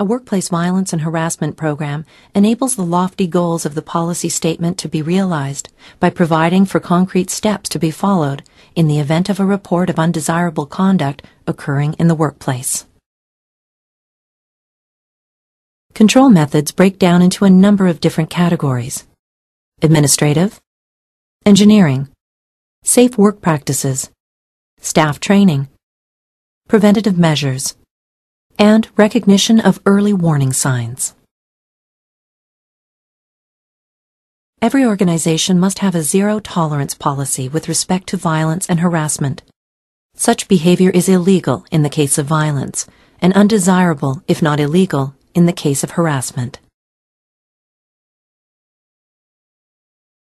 A workplace violence and harassment program enables the lofty goals of the policy statement to be realized by providing for concrete steps to be followed in the event of a report of undesirable conduct occurring in the workplace. Control methods break down into a number of different categories. Administrative, engineering, safe work practices, staff training, preventative measures, and recognition of early warning signs. Every organization must have a zero tolerance policy with respect to violence and harassment. Such behavior is illegal in the case of violence and undesirable, if not illegal, in the case of harassment.